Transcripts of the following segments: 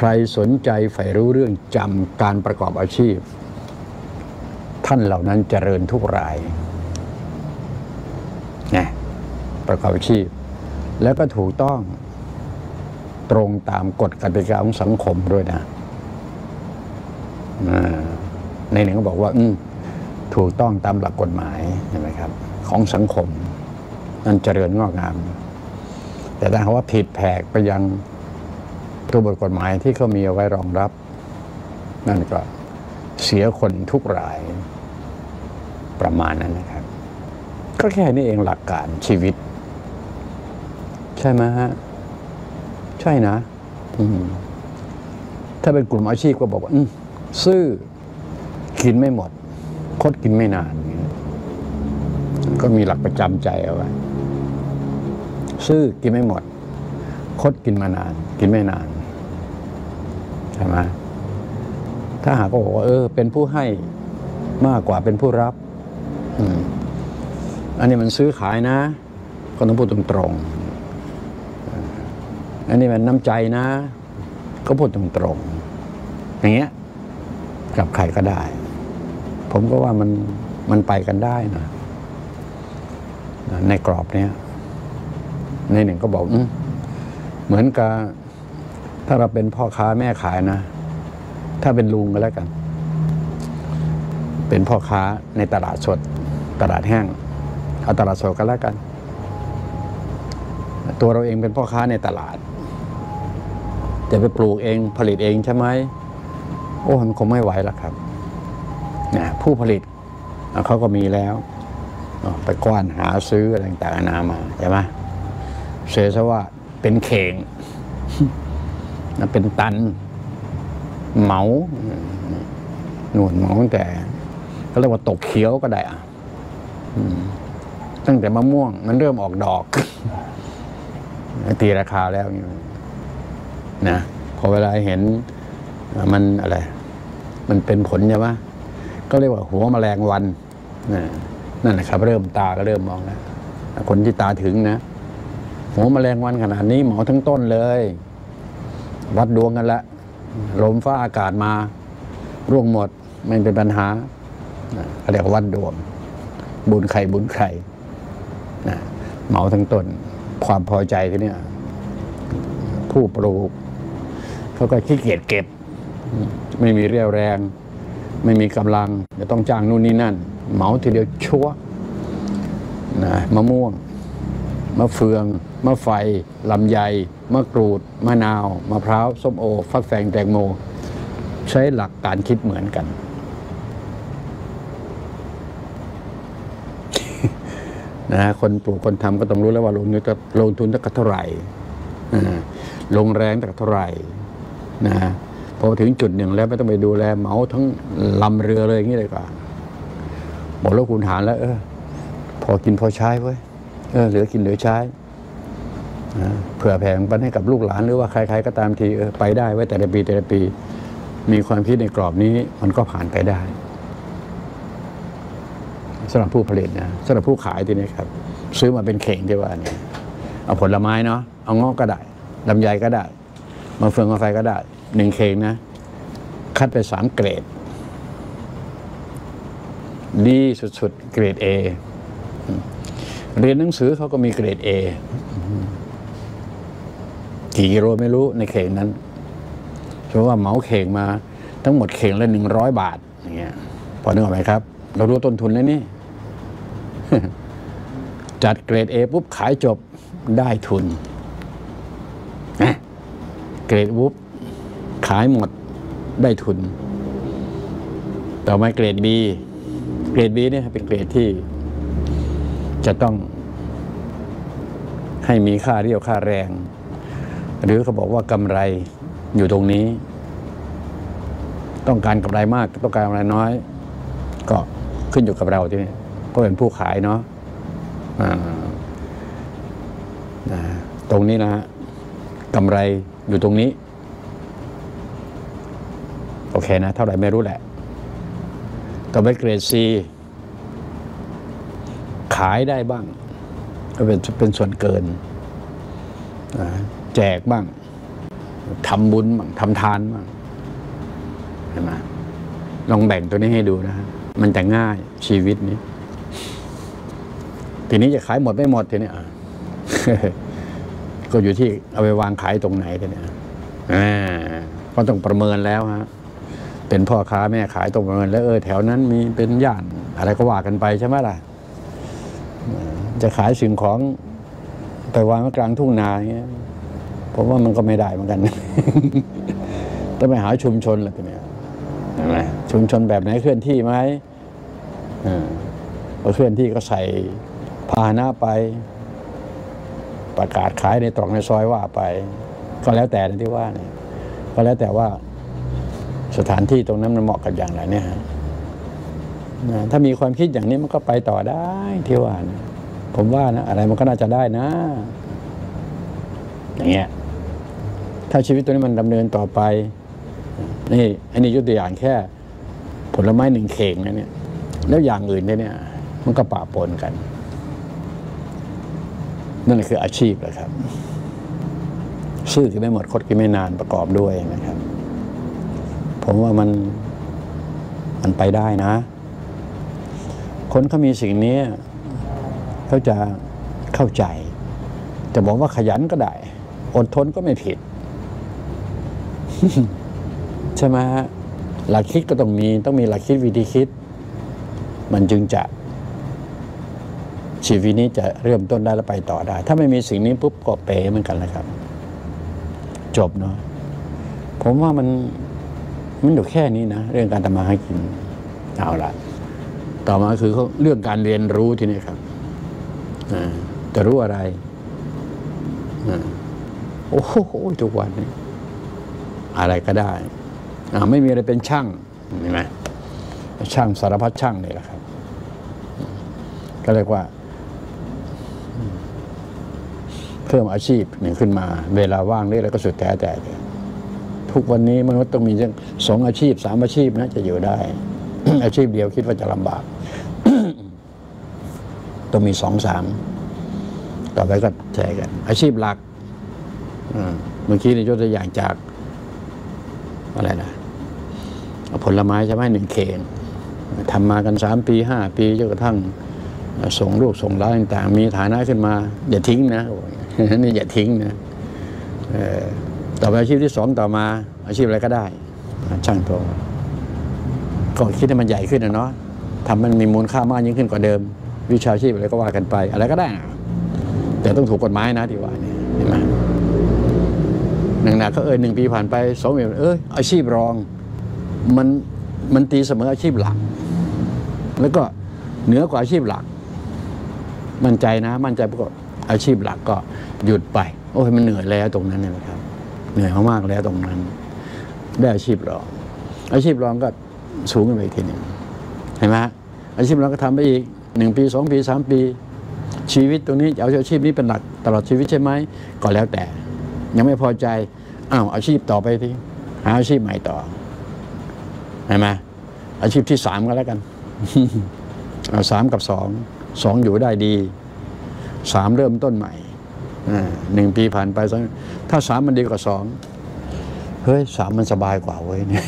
ใครสนใจใฝ่รู้เรื่องจำการประกอบอาชีพ ท่านเหล่านั้นเจริญทุกรายนะประกอบอาชีพ แล้วก็ถูกต้องตรงตามกฎกติกาของสังคมด้วยนะในหนึ่งก็บอกว่าถูกต้องตามหลักกฎหมายใช่ไหมครับ ของสังคม นั่นเจริญงอกงาม แต่ถ้าหาว่าผิดแผกไปยัง ตัวบทกฎหมายที่เขามีเอาไว้รองรับ นั่นก็เสียคนทุกรายประมาณนั้นนะครับ ก็แค่นี้เองหลักการชีวิต ใช่ไหมฮะ ใช่นะถ้าเป็นกลุ่มอาชีพก็บอกว่าซื่อกินไม่หมด คดกินไม่นาน ก็มีหลักประจำใจเอาไว้ซื่อกินไม่หมด คดกินมานาน กินไม่นาน ช่ไหมถ้าหากว่าบอกว่าเออ เป็นผู้ให้มากกว่าเป็นผู้รับอือันนี้มันซื้อขายนะ ก็ต้องพูดตรงๆอันนี้มันน้ำใจนะ ก็พูดตรงๆอย่างเงี้ยกับใครก็ได้ ผมก็ว่ามันมันไปกันได้นะในกรอบเนี้ยในหนึ่งก็บอกอเหมือนกับ ถ้าเราเป็นพ่อค้าแม่ขายนะ ถ้าเป็นลุงก็แล้วกัน เป็นพ่อค้าในตลาดสด ตลาดแห้ง เอาตลาดสดกันแล้วกัน ตัวเราเองเป็นพ่อค้าในตลาดจะไปปลูกเองผลิตเองใช่ไหมโอ้มันคงไม่ไหวแล้วครับนะผู้ผลิตเขาก็มีแล้ว ไปกว้านหาซื้ออะไรต่างๆนานามาใช่ไหมเสียซะว่าเป็นเข่ง เป็นตัน เหมาหนวดเหมาตั้งแต่ก็เรียกว่าตกเขียวก็ได้อะตั้งแต่มะม่วง มันเริ่มออกดอกตีราคาแล้วนะพอเวลาเห็นมันอะไร มันเป็นผลใช่ไหมก็เรียกว่าหัวแมลงวันนั่นแหละครับ เริ่มตาก็เริ่มมองแล้วคนที่ตาถึงนะหัวแมลงวันขนาดนี้หมอทั้งต้นเลย วัดดวงกันละลมฟ้าอากาศมาร่วงหมดไม่เป็นปัญหาเขาเรียกวัดดวง บุญใครบุญใครนะเหมาทั้งต้นความพอใจที่นี่ผู้ปลูกเขาก็ขี้เกียจเก็บ ไม่มีเรี่ยวแรง ไม่มีกำลังจะต้องจ้างนู่นนี่นั่น เหมาทีเดียวชั่วนะมะม่วง มะเฟือง มะไฟลำไย มะกรูด มะนาว มะพร้าว ส้มโอ ฟักแฟงแตงโม ใช้หลักการคิดเหมือนกัน นะคนปลูกคนทำก็ต้องรู้แล้วว่าลงทุนจะลงทุนเท่าไหร่ลงแรงเท่าไหร่นะพอถึงจุดหนึ่งแล้วไม่ต้องไปดูแลเหมาทั้งลำเรือเลยอย่างนี้เลยกว่าหมดแล้วคุณหารแล้ว เออ พอกินพอใช้เว้ย เออเหลือกินเหลือใช้เผื่อแผ่ปันให้กับลูกหลานหรือว่าใคร ๆ ก็ตามทีไปได้ไว้แต่ละปีแต่ละปี มีความคิดในกรอบนี้มันก็ผ่านไปได้สำหรับผู้ผลิตนะสำหรับผู้ขายทีนี้ครับ ซื้อมาเป็นเข่งที่ว่าเนี่ยเอาผลไม้เนาะเอางอกก็ได้ลำไยก็ได้มาเฟืองมาไฟก็ได้หนึ่งเข่งนะ คัดไปสามเกรด ดีสุดๆ เกรด A เรียนหนังสือเขาก็มีเกรด A กี่กิโลไม่รู้ในเข่งนั้นเพราะว่าเหมาเข่งมาทั้งหมดเข่งละหนึ่งร้อยบาทอย่างเงี้ยพอนึกออกไหมครับ เรารู้ต้นทุนแล้วนี่ จัดเกรด A ปุ๊บขายจบได้ทุนนะเกรดปุ๊บขายหมดได้ทุน ต่อมาเกรด B เกรด B เนี่ยเป็นเกรดที่ จะต้องให้มีค่าเรียวค่าแรง หรือเขาบอกว่ากำไรอยู่ตรงนี้ ต้องการกำไรมากต้องการกำไรน้อย ก็ขึ้นอยู่กับเราที่นี่ก็เป็นผู้ขายเนาะตรงนี้นะฮะกำไรอยู่ตรงนี้ โอเคนะ เท่าไหร่ไม่รู้แหละ ต่อไปเกรด C ขายได้บ้างก็เป็นเป็นส่วนเกิน แจกบ้างทำบุญบ้างทำทานบ้างเห็นไหมลองแบ่งตัวนี้ให้ดูนะฮะมันจะง่ายชีวิตนี้ ทีนี้จะขายหมดไม่หมดทีนี้ก็อยู่ที่เอาไปวางขายตรงไหนทีนี้อ่าก็ต้องประเมินแล้วฮะเป็นพ่อค้าแม่ขายต้องประเมินแล้วเออแถวนั้นมีเป็นย่าน อะไรก็ว่ากันไปใช่ไหมล่ะ จะขายสิ่งของไปวางไว้กลางทุ่งนาอย่างเงี้ยผมว่ามันก็ไม่ได้เหมือนกันต้องไปหาชุมชนแหละทีเนี้ยเห็นไหมชุมชนแบบไหนเคลื่อนที่ไหมพอเคลื่อนที่ก็ใส่พาหนะไป ประกาศขายในตรอกในซอยว่าไป ก็แล้วแต่นะที่ว่าเนี่ยก็แล้วแต่ว่าสถานที่ตรงนั้นมันเหมาะกับอย่างไรเนี่ยฮะถ้ามีความคิดอย่างนี้มันก็ไปต่อได้ที่ว่านะ ผมว่านะอะไรมันก็น่าจะได้นะ อย่างเงี้ยถ้าชีวิตตัวนี้มันดำเนินต่อไป นี่อันนี้ยกตัวอย่างแค่ ผลไม้หนึ่งเข่งนะเนี่ย แล้วอย่างอื่นเนี่ย มันก็ปะปนกัน นั่นคืออาชีพแหละครับชื่อคือไม่หมดคดคือไม่นานประกอบด้วยนะครับ ผมว่ามันมันไปได้นะ คนเขามีสิ่งนี้ เขาจะเข้าใจ จะบอกว่าขยันก็ได้ อดทนก็ไม่ผิด ใช่ไหมฮะหลักคิดก็ต้องมี ต้องมีหลักคิดวิธีคิด มันจึงจะ ชีวิตนี้จะเริ่มต้นได้และไปต่อได้ ถ้าไม่มีสิ่งนี้ปุ๊บก็เป๋เหมือนกันเลยครับ จบเนาะผมว่ามันมันอยู่แค่นี้นะ เรื่องการทำมาหากินเอาละต่อมาคือเรื่องการเรียนรู้ที่นี้ครับ จะรู้อะไรอโอ้โหทุกวันนี้อะไรก็ได้ไม่มีอะไรเป็นช่างเห็นไหมช่างสารพัดช่างเลยละครับ ก็เรียกว่า เพิ่มอาชีพหนึ่งขึ้นมา เวลาว่างนี่อะไรก็สุดแท้แต่ทุกวันนี้มนุษย์ต้องมีสองอาชีพสามอาชีพนะจะอยู่ได้ อาชีพเดียวคิดว่าจะลำบาก ต้องมีสองสามต่อไปก็แชร์กัน อาชีพหลักเมื่อกี้นี่ยกตัวอย่างจากอะไรนะผลไม้ใช่ไหมหนึ่งเคนทำมากันสามปีห้าปีจนกระทั่งส่งลูกส่งหล้านต่างๆ มีฐานะขึ้นมา อย่าทิ้งนะนี่อย่าทิ้งนะเอต่อไปอาชีพที่สองต่อมา อาชีพอะไรก็ได้ ช่างตัวก็คิดให้มันใหญ่ขึ้นนะเนาะทำมันมีมูลค่ามากยิ่งขึ้นกว่าเดิม วิชาชีพอะไรก็ว่ากันไป อะไรก็ได้ แต่ต้องถูกกฎหมายนะที่ว่าเนี่ยเห็นไหมหนังหนาก็เออหนึ่งปีผ่านไปสองปีเอออาชีพรองมันมันตีเสมออาชีพหลัก แล้วก็เหนือกว่าอาชีพหลัก มั่นใจนะ มั่นใจก็อาชีพหลักก็หยุดไป โอ้ยมันเหนื่อยแล้วตรงนั้นเนยนะครับ เหนื่อยมากแล้วตรงนั้น ได้อาชีพรอง อาชีพรองก็สูงขึ้นไปอีกทีหนึ่งเห็นไหมอาชีพรองก็ทำไปอีก หนึ่งปีสองปีสามปี ชีวิตตรงนี้เอาอาชีพนี้เป็นหลักตลอดชีวิตใช่ไหมก็แล้วแต่ ยังไม่พอใจอ้าวอาชีพต่อไปที่หาอาชีพใหม่ต่อเห็นไหมอาชีพที่สามก็แล้วกันเอาสามกับสองสองอยู่ได้ดีสามเริ่มต้นใหม่หนึ่งปีผ่านไปสองถ้าสามมันดีกว่าสองเฮ้ยสามมันสบายกว่าเว้ยเนี่ย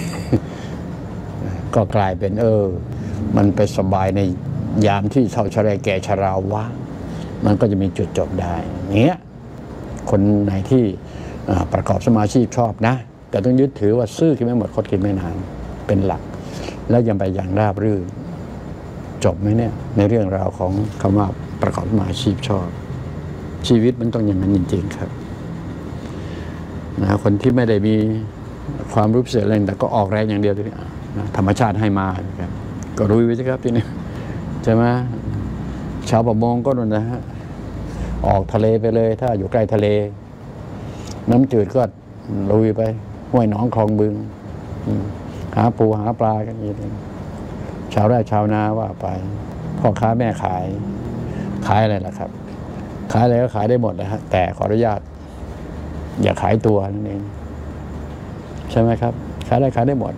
ก็กลายเป็นเออ มันไปสบายใน ยามที่เท่าชะแรแก่ชะราวว่างมันก็จะมีจุดจบได้เนี้ยคนไหนที่ประกอบสมาชีพชอบนะแต่ต้องยึดถือว่าซื่อกินไม่หมดคดกินไม่นานเป็นหลัก แล้วยังไปอย่างราบรื่น จบไหมเนี่ยในเรื่องราวของคำว่าประกอบสมาชีพชอบ ชีวิตมันต้องอย่างนั้นจริง ๆครับนะคนที่ไม่ได้มีความรู้พิเศษอะไรแต่ก็ออกแรงอย่างเดียวทีนี้ธรรมชาติให้มาครับก็รู้ไว้สิครับทีนี้ ใช่ไหมชาวประมงก็นั่นนะฮะออกทะเลไปเลย ถ้าอยู่ใกล้ทะเล น้ำจืดก็ลุยไปห้วยหนองคลองบึง หาปูหาปลากันอย่างนี้ชาวไร่ชาวนาว่าไปพ่อค้าแม่ขาย ขายอะไรล่ะครับ ขายอะไรก็ขายได้หมดนะฮะแต่ขออนุญาต อย่าขายตัวนั่นเองใช่ไหมครับ ขายได้ขายได้หมด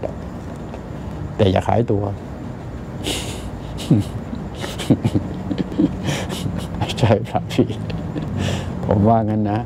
แต่อย่าขายตัว ใช่ครับพี่ผมว่างั้นนะ